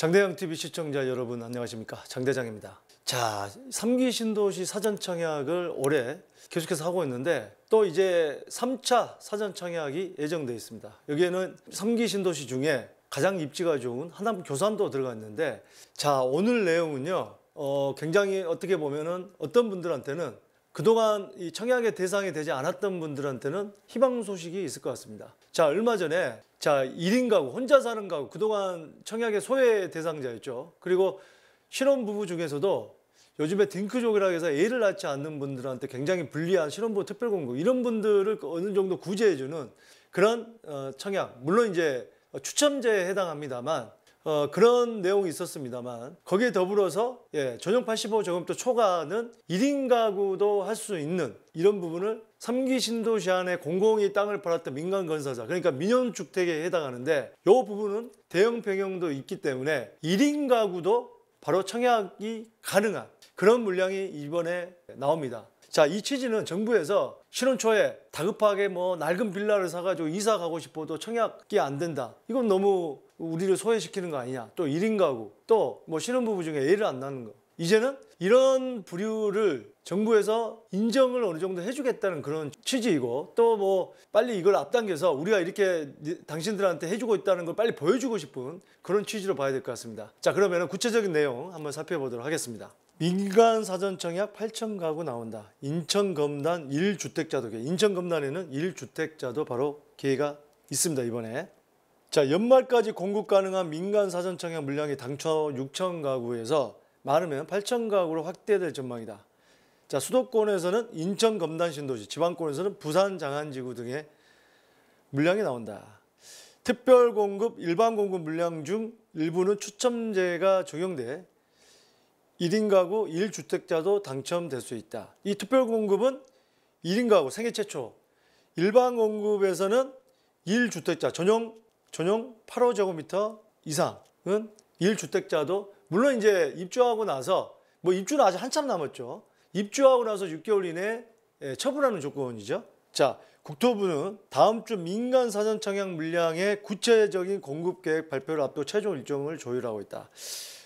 장대영 TV 시청자 여러분 안녕하십니까 장대장입니다. 자, 3기 신도시 사전 청약을 올해 계속해서 하고 있는데 또 이제 3차 사전 청약이 예정돼 있습니다. 여기에는 3기 신도시 중에 가장 입지가 좋은 하남 교산도 들어가 있는데 자, 오늘 내용은요. 어, 굉장히 어떻게 보면은 어떤 분들한테는 그동안 이 청약의 대상이 되지 않았던 분들한테는 희망 소식이 있을 것 같습니다. 자, 얼마 전에 자, 1인 가구, 혼자 사는 가구, 그동안 청약의 소외 대상자였죠. 그리고 신혼부부 중에서도 요즘에 딩크족이라고 해서 애를 낳지 않는 분들한테 굉장히 불리한 신혼부부 특별공급 이런 분들을 어느 정도 구제해주는 그런 어, 청약 물론 이제 추첨제에 해당합니다만 어, 그런 내용이 있었습니다만 거기에 더불어서 예, 전용 85 저금도 초과는 1인 가구도 할 수 있는 이런 부분을 3기 신도시 안에 공공이 땅을 팔았던 민간 건설사 그러니까 민영주택에 해당하는데 이 부분은 대형 평형도 있기 때문에 1인 가구도 바로 청약이 가능한 그런 물량이 이번에 나옵니다. 자, 이 취지는 정부에서 신혼 초에 다급하게 뭐 낡은 빌라를 사가지고 이사 가고 싶어도 청약이 안 된다. 이건 너무 우리를 소외시키는 거 아니냐. 또 1인 가구, 또 뭐 신혼부부 중에 애를 안 낳는 거. 이제는 이런 부류를 정부에서 인정을 어느 정도 해주겠다는 그런 취지이고 또 뭐 빨리 이걸 앞당겨서 우리가 이렇게 당신들한테 해주고 있다는 걸 빨리 보여주고 싶은 그런 취지로 봐야 될 것 같습니다. 자 그러면 구체적인 내용 한번 살펴보도록 하겠습니다. 민간 사전 청 약 8천 가구 나온다. 인천 검단 1주택자도 인천 검단에는 1주택자도 바로 기회가 있습니다 이번에. 자 연말까지 공급 가능한 민간 사전 청 약 물량이 당초 6천 가구에서 많으면 8천 가구로 확대될 전망이다. 자 수도권에서는 인천 검단 신도시, 지방권에서는 부산 장안지구 등의 물량이 나온다. 특별 공급, 일반 공급 물량 중 일부는 추첨제가 적용돼 1인 가구 1주택자도 당첨될 수 있다. 이 특별 공급은 1인 가구 생애 최초. 일반 공급에서는 1주택자 전용 전용 8호 제곱미터 이상은 1주택자도 물론 이제 입주하고 나서 뭐 입주는 아직 한참 남았죠. 입주하고 나서 6개월 이내 에 처분하는 조건이죠. 자, 국토부는 다음 주 민간 사전 청약 물량의 구체적인 공급 계획 발표를 앞두고 최종 일정을 조율하고 있다.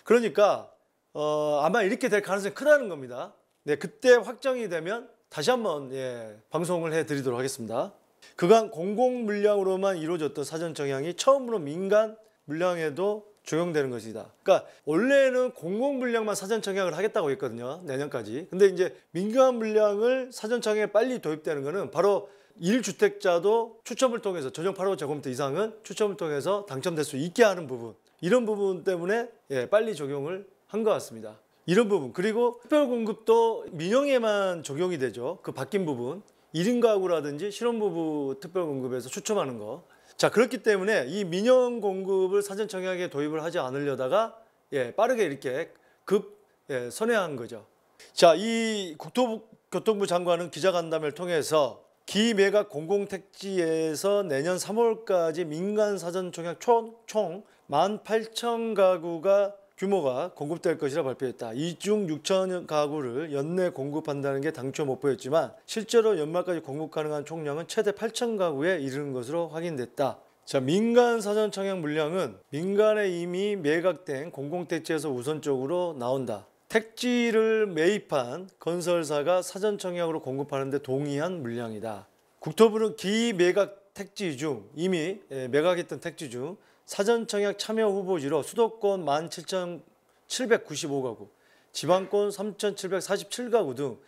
그러니까 어, 아마 이렇게 될 가능성이 크다는 겁니다. 네, 그때 확정이 되면 다시 한번 예, 방송을 해드리도록 하겠습니다. 그간 공공 물량으로만 이루어졌던 사전 청약이 처음으로 민간 물량에도 적용되는 것이다. 그러니까 원래는 공공 물량만 사전 청약을 하겠다고 했거든요. 내년까지. 근데 이제 민간 물량을 사전 청약에 빨리 도입되는 것은 바로 1주택자도 추첨을 통해서 전용 8호 제곱미터 이상은 추첨을 통해서 당첨될 수 있게 하는 부분. 이런 부분 때문에 예, 빨리 적용을 한 것 같습니다. 이런 부분. 그리고 특별 공급도 민영에만 적용이 되죠. 그 바뀐 부분. 1인 가구라든지 신혼부부 특별 공급에서 추첨하는 거. 자 그렇기 때문에 이 민영 공급을 사전 청약에 도입을 하지 않으려다가 예, 빠르게 이렇게 급 예, 선회한 거죠. 자, 이 국토교통부 장관은 기자간담회를 통해서 기매각 공공택지에서 내년 3월까지 민간 사전 청약 총, 총 18,000 가구가 규모가 공급될 것이라 발표했다. 이중 6천 가구를 연내 공급한다는 게 당초 목표였지만 실제로 연말까지 공급 가능한 총량은 최대 8천 가구에 이르는 것으로 확인됐다. 자, 민간 사전 청약 물량은 민간에 이미 매각된 공공택지에서 우선적으로 나온다. 택지를 매입한 건설사가 사전 청약으로 공급하는 데 동의한 물량이다. 국토부는 기매각 택지 중 이미 매각했던 택지 중 사전 청약 참여 후보지로 수도권 17,795가구, 지방권 3,747가구 등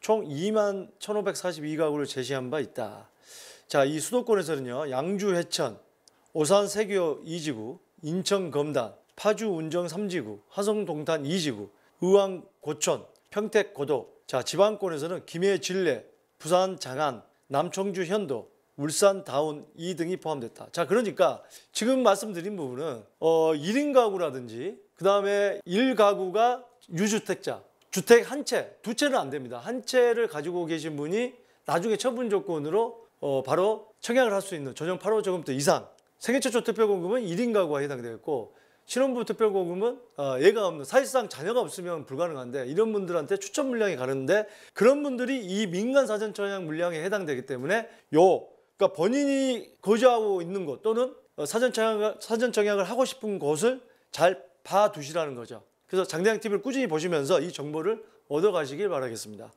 총 2만 1,542가구를 제시한 바 있다. 자, 이 수도권에서는요. 양주 해천, 오산 세교 2지구, 인천 검단, 파주 운정 3지구, 화성 동탄 2지구, 의왕 고천, 평택 고도. 자, 지방권에서는 김해 진례, 부산 장안, 남청주 현도, 울산 다운 이 등이 포함됐다. 자, 그러니까 지금 말씀드린 부분은 어 1인 가구라든지 그 다음에 1가구가 유주택자, 주택 한 채, 두 채는 안 됩니다. 한 채를 가지고 계신 분이 나중에 처분 조건으로 어 바로 청약을 할 수 있는 전용 8호 저금도 이상 생애 최초 특별공급은 1인 가구가 해당되겠고 신혼부부 특별공급은 어, 애가 없는 사실상 자녀가 없으면 불가능한데 이런 분들한테 추천 물량이 가는데 그런 분들이 이 민간 사전 청약 물량에 해당되기 때문에 요 그러니까 본인이 거주하고 있는 곳 또는 어, 사전 청약 사전 청약을 하고 싶은 곳을 잘 봐두시라는 거죠. 그래서 장대장 TV를 꾸준히 보시면서 이 정보를 얻어가시길 바라겠습니다.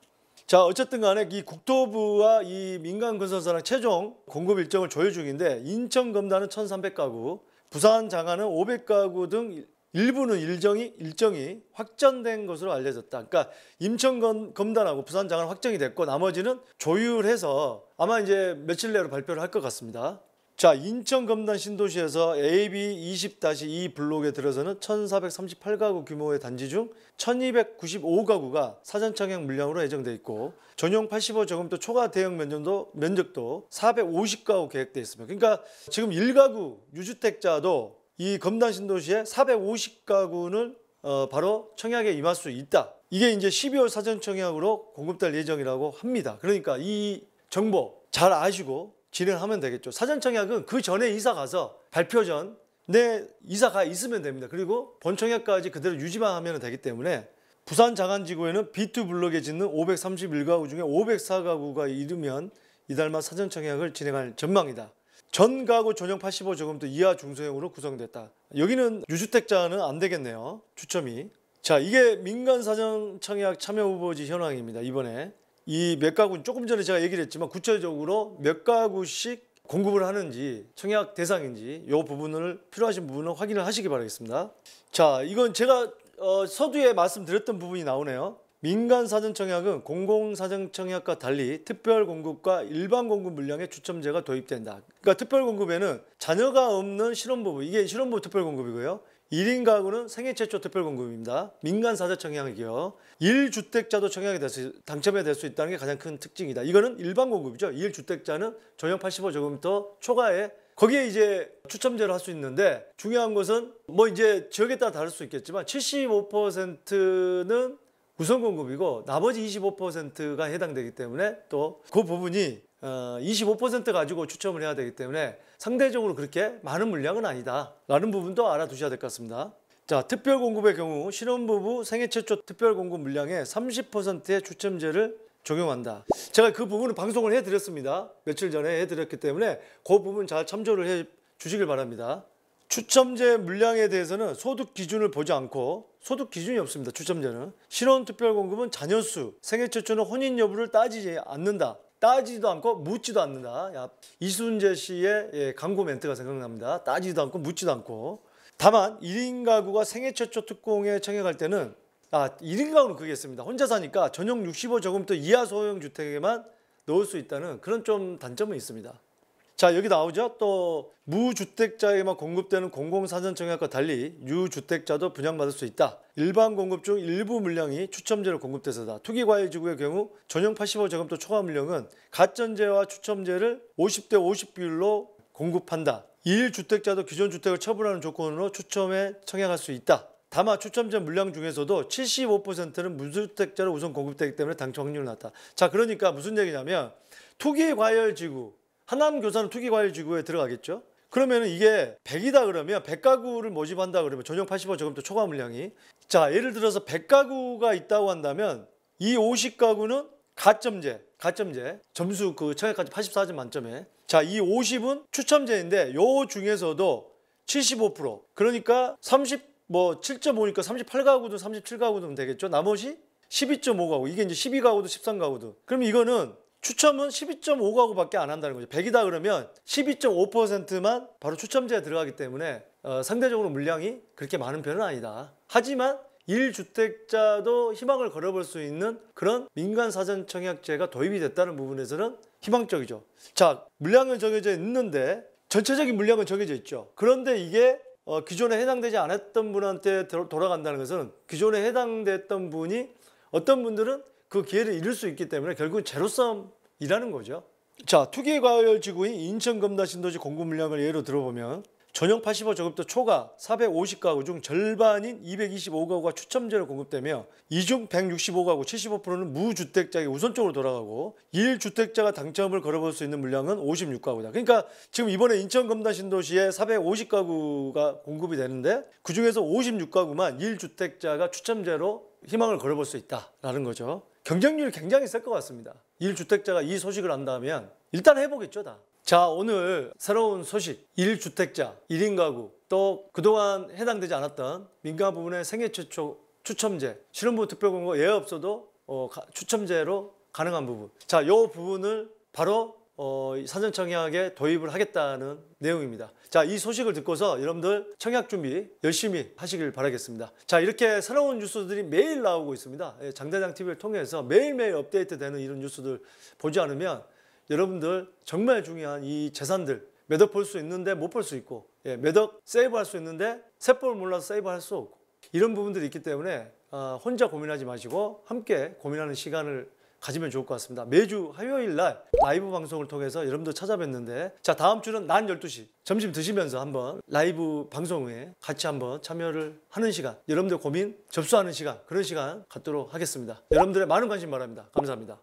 자 어쨌든 간에 이 국토부와 이 민간 건설사랑 최종 공급 일정을 조율 중인데 인천 검단은 1,300가구, 부산 장안은 500가구 등 일부는 일정이 일정이 확정된 것으로 알려졌다. 그러니까 임천 검단하고 부산 장안 확정이 됐고 나머지는 조율해서 아마 이제 며칠 내로 발표를 할 것 같습니다. 자, 인천 검단 신도시에서 AB 20-2 블록에 들어서는 1,438가구 규모의 단지 중 1,295가구가 사전 청약 물량으로 예정돼 있고 전용 85제곱미터 초과 대형 면적도 면적도 450가구 계획돼 있습니다. 그러니까 지금 1가구 유주택자도 이 검단 신도시에 450가구는 어, 바로 청약에 임할 수 있다. 이게 이제 12월 사전 청약으로 공급될 예정이라고 합니다. 그러니까 이 정보 잘 아시고 진행하면 되겠죠. 사전 청약은 그 전에 이사 가서 발표 전 내 이사 가 있으면 됩니다. 그리고 본 청약까지 그대로 유지만 하면 되기 때문에 부산 장안지구에는 B2 블록에 짓는 531가구 중에 504가구가 이르면 이달 말 사전 청약을 진행할 전망이다. 전 가구 전용 85제곱미터 이하 중소형으로 구성됐다. 여기는 유주택자는 안 되겠네요. 추첨이. 자, 이게 민간 사전 청약 참여 후보지 현황입니다. 이번에 이 몇 가구 조금 전에 제가 얘기를 했지만 구체적으로 몇 가구씩 공급을 하는지 청약 대상인지 이 부분을 필요하신 부분은 확인을 하시기 바라겠습니다. 자, 이건 제가 어, 서두에 말씀드렸던 부분이 나오네요. 민간 사전 청약은 공공 사전 청약과 달리 특별 공급과 일반 공급 물량의 추첨제가 도입된다. 그러니까 특별 공급에는 자녀가 없는 실혼부부 이게 실혼부부 특별 공급이고요. 1인 가구는 생애 최초 특별 공급입니다. 민간 사전 청약이요. 1주택자도 청약이 될 수 당첨이 될 수 있다는 게 가장 큰 특징이다. 이거는 일반 공급이죠. 1주택자는 전용 85제곱미터 초과에 거기에 이제 추첨제를 할 수 있는데 중요한 것은 뭐 이제 지역에 따라 다를 수 있겠지만 75%는 우선 공급이고 나머지 25%가 해당되기 때문에 또 그 부분이 어, 25% 가지고 추첨을 해야 되기 때문에 상대적으로 그렇게 많은 물량은 아니다 라는 부분도 알아두셔야 될 것 같습니다. 자, 특별 공급의 경우 신혼부부 생애 최초 특별 공급 물량의 30%의 추첨제를 적용한다. 제가 그 부분은 방송을 해드렸습니다. 며칠 전에 해드렸기 때문에 그 부분 잘 참조를 해 주시길 바랍니다. 추첨제 물량에 대해서는 소득 기준을 보지 않고 소득 기준이 없습니다. 추첨제는 신혼 특별 공급은 자녀 수, 생애 최초는 혼인 여부를 따지지 않는다. 따지도 않고 묻지도 않는다. 야, 이순재 씨의 예, 광고 멘트가 생각납니다. 따지도 않고 묻지도 않고. 다만 1인 가구가 생애 최초 특공에 청약할 때는 아 1인 가구는 그게 있습니다. 혼자 사니까 전용 65제곱미터 이하 소형 주택에만 넣을 수 있다는 그런 좀 단점은 있습니다. 자 여기 나오죠. 또 무주택자에만 공급되는 공공사전청약과 달리 유주택자도 분양받을 수 있다. 일반 공급 중 일부 물량이 추첨제로 공급돼서다. 투기과열지구의 경우 전용 85제곱미터 초과 물량은 가전제와 추첨제를 50대 50 비율로 공급한다. 1주택자도 기존 주택을 처분하는 조건으로 추첨에 청약할 수 있다. 다만 추첨제 물량 중에서도 75%는 무주택자로 우선 공급되기 때문에 당첨 확률이 낮다. 자 그러니까 무슨 얘기냐면 투기과열지구 하남교사는 투기과열지구에 들어가겠죠. 그러면 이게 100이다 그러면 100가구를 모집한다 그러면 전용 85제곱미터 초과 물량이. 자 예를 들어서 100가구가 있다고 한다면 이 50가구는 가점제 가점제. 점수 그 청약까지 84점 만점에. 자 이 50은 추첨제인데 요 중에서도 75% 그러니까 30 뭐 7.5니까 38가구든 37가구든 되겠죠? 나머지 12.5가구. 이게 이제 12가구도 13가구도 그럼 이거는 추첨은 12.5가구밖에 안 한다는 거죠. 100이다 그러면 12.5%만 바로 추첨제에 들어가기 때문에 어, 상대적으로 물량이 그렇게 많은 편은 아니다. 하지만 1주택자도 희망을 걸어볼 수 있는 그런 민간 사전 청약제가 도입이 됐다는 부분에서는 희망적이죠. 자, 물량은 정해져 있는데 전체적인 물량은 정해져 있죠. 그런데 이게 어, 기존에 해당되지 않았던 분한테 돌아간다는 것은 기존에 해당됐던 분이 어떤 분들은 그 기회를 잃을 수 있기 때문에 결국 제로섬이라는 거죠. 자, 투기 과열 지구인 인천검다신도시 공급 물량을 예로 들어보면 전용 85 저급도 초과 450가구 중 절반인 225가구가 추첨제로 공급되며 이 중 165가구 75%는 무주택자에게 우선적으로 돌아가고 1주택자가 당첨을 걸어볼 수 있는 물량은 56가구다. 그러니까 지금 이번에 인천 검단 신도시에 450가구가 공급이 되는데 그중에서 56가구만 1주택자가 추첨제로 희망을 걸어볼 수 있다라는 거죠. 경쟁률이 굉장히 셀 것 같습니다. 1주택자가 이 소식을 안다면 일단 해보겠죠 다. 자 오늘 새로운 소식 1주택자 1인 가구 또 그동안 해당되지 않았던 민간 부분의 생애 최초 추첨제, 신혼부부 특별공고 예외 없어도 어, 가- 추첨제로 가능한 부분. 자, 요 부분을 바로 어, 이 사전 청약에 도입을 하겠다는 내용입니다. 자, 이 소식을 듣고서 여러분들 청약 준비 열심히 하시길 바라겠습니다. 자, 이렇게 새로운 뉴스들이 매일 나오고 있습니다. 예, 장대장 TV를 통해서 매일매일 업데이트되는 이런 뉴스들 보지 않으면 여러분들 정말 중요한 이 재산들 몇억볼수 있는데 못 볼 수 있고 예, 몇억 세이브할 수 있는데 세법을 몰라서 세이브할 수 없고 이런 부분들이 있기 때문에 아, 혼자 고민하지 마시고 함께 고민하는 시간을 가지면 좋을 것 같습니다. 매주 화요일 날 라이브 방송을 통해서 여러분들 찾아뵙는데 자 다음 주는 낮 12시 점심 드시면서 한번 라이브 방송에 같이 한번 참여를 하는 시간 여러분들 고민 접수하는 시간 그런 시간 갖도록 하겠습니다. 여러분들의 많은 관심 바랍니다. 감사합니다.